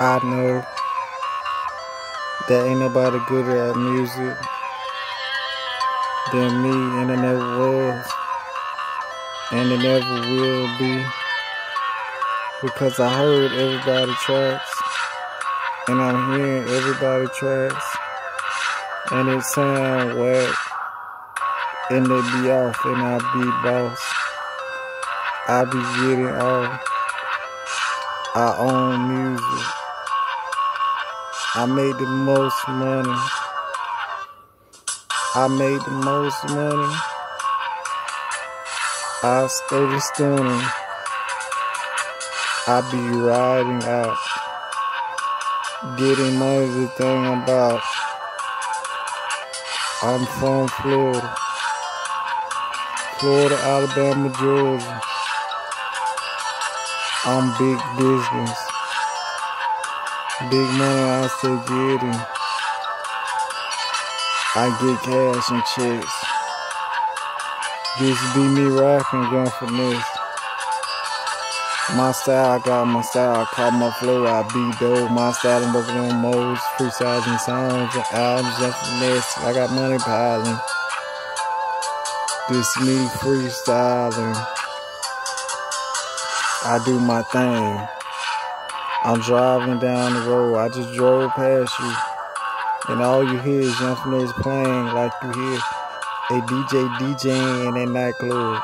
I know that ain't nobody good at music than me, and it never was, and it never will be. Because I heard everybody tracks, and I'm hearing everybody tracks, and it sound whack, and they be off, and I be boss. I be getting off. I own music. I made the most money. I made the most money. I stay stunning. I be riding out. Getting money the thing about. I'm from Florida. Florida, Alabama, Georgia. I'm big business. Big money I still getting. I get cash and checks. This be me rapping, going for this. My style, I got my style, I call my flow, I be dope. My style, I'm working on modes, freestyles and songs and albums and finesse. I got money piling. This me freestyling. I do my thing. I'm driving down the road. I just drove past you. And all you hear is Yung Faness playing like you hear a DJ DJing in that nightclub.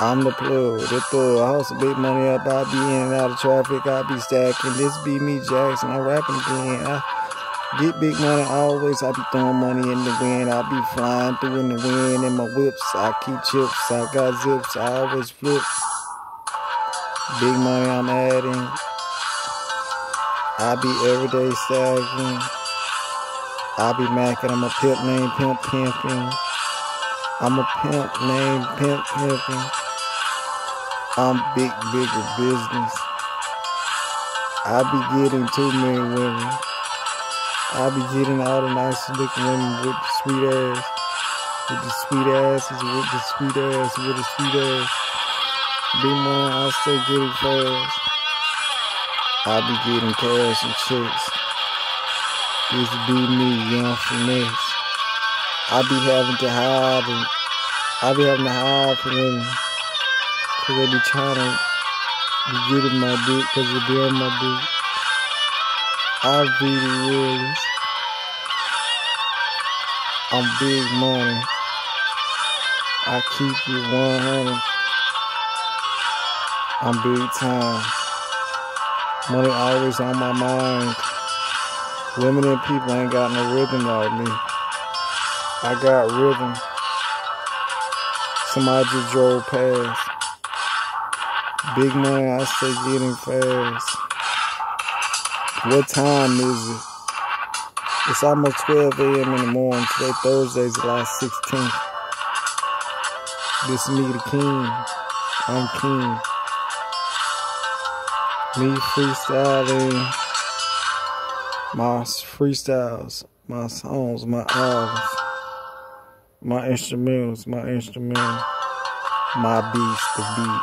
I'm the plug, the thug. I hustle big money up. I be in and out of traffic. I be stacking. This be me, Jackson. I'm rapping again. I get big money always. I be throwing money in the wind. I be flying through in the wind in my whips. I keep chips. I got zips. I always flip. Big money I'm adding. I be everyday stacking. I be macking. I'm a pimp named Pimp Pimping. I'm a pimp named Pimp Pimping. I'm big, bigger business. I be getting too many women. I be getting all the nice looking women with the sweet ass. With the sweet asses, with the sweet ass, with the sweet ass. Big money, I stay getting fast. I be getting cash and checks. This be me, Yung Faness. I be having to hide and I be having to hide from women. Cause they be trying to be getting my dick cause they be on my dick. I be the realest. I'm big money. I keep you 100. I'm big time. Money always on my mind. Women and people ain't got no rhythm like me. I got rhythm. Somebody just drove past. Big money, I stay getting fast. What time is it? It's almost 12 a.m. in the morning. Today, Thursday's July 16th. This is me, the king. I'm king. Me freestyling my freestyles, my songs, my albums, my instrumentals, my instrumental, my beats, the beat,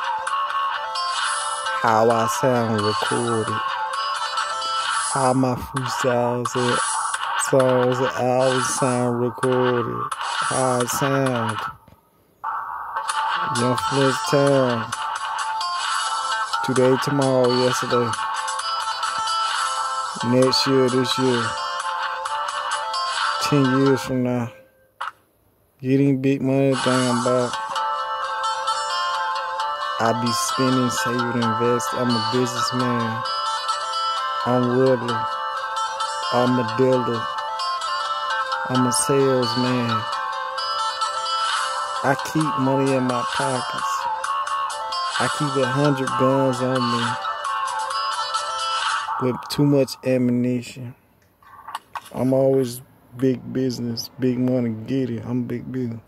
how I sound recorded, how my freestyles and songs and albums sound recorded, how I sound. Yung Faness Town. Today, tomorrow, yesterday. Next year, this year. 10 years from now. Getting big money, thing I'm about. I be spending, saving, invest. I'm a businessman. I'm realer. I'm a dealer. I'm a salesman. I keep money in my pockets. I keep a hundred guns on me with too much ammunition. I'm always big business, big money, get it. I'm big business.